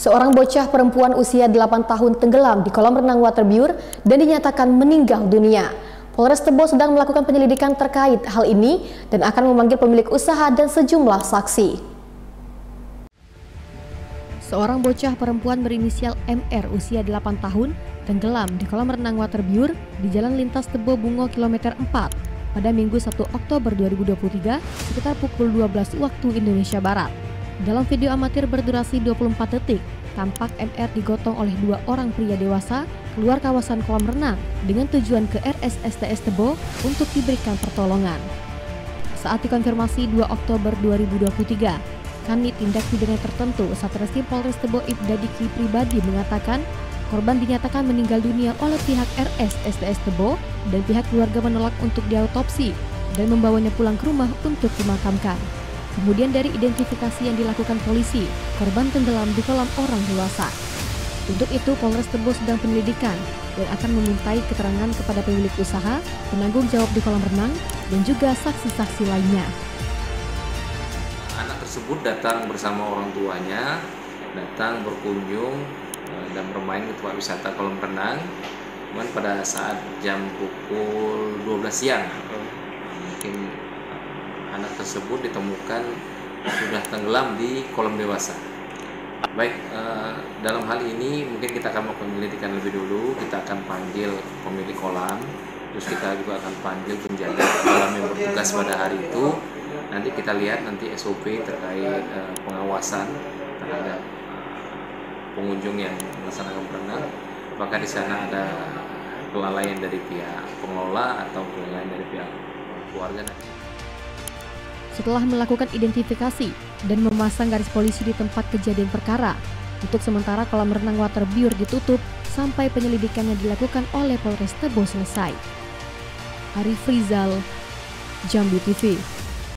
Seorang bocah perempuan usia 8 tahun tenggelam di kolam renang Waterbiur dan dinyatakan meninggal dunia. Polres Tebo sedang melakukan penyelidikan terkait hal ini dan akan memanggil pemilik usaha dan sejumlah saksi. Seorang bocah perempuan berinisial MR usia 8 tahun tenggelam di kolam renang Waterbiur di Jalan Lintas Tebo Bungo kilometer 4 pada Minggu 1 Oktober 2023 sekitar pukul 12 waktu Indonesia Barat. Dalam video amatir berdurasi 24 detik, tampak MR digotong oleh dua orang pria dewasa keluar kawasan kolam renang dengan tujuan ke RSSTS Tebo untuk diberikan pertolongan. Saat dikonfirmasi 2 Oktober 2023, Kanit Tindak Pidana Tertentu Satreskrim Polres Tebo Ibda Diki pribadi mengatakan korban dinyatakan meninggal dunia oleh pihak RSSTS Tebo dan pihak keluarga menolak untuk diautopsi dan membawanya pulang ke rumah untuk dimakamkan. Kemudian dari identifikasi yang dilakukan polisi, korban tenggelam di kolam orang dewasa. Untuk itu, Polres Tebo sedang penyelidikan dan akan memintai keterangan kepada pemilik usaha, penanggung jawab di kolam renang, dan juga saksi-saksi lainnya. Anak tersebut datang bersama orang tuanya, datang berkunjung eh, dan bermain ke tempat wisata kolam renang. Cuman pada saat jam pukul 12 siang, mungkin anak tersebut ditemukan sudah tenggelam di kolam dewasa. Baik, uh, dalam hal ini mungkin kita akan melakukan penyelidikan lebih dulu. Kita akan panggil pemilik kolam, terus kita juga akan panggil penjaga kolam yang bertugas pada hari itu. Nanti kita lihat nanti SOP terkait uh, pengawasan terhadap pengunjung yang melaksanakan berenang. Apakah di sana ada kelalaian dari pihak pengelola atau kelalaian dari pihak keluarga nanti setelah melakukan identifikasi dan memasang garis polisi di tempat kejadian perkara. Untuk sementara kolam renang water biur ditutup sampai penyelidikannya dilakukan oleh Polres Tebo selesai. Arif Rizal, Jambi TV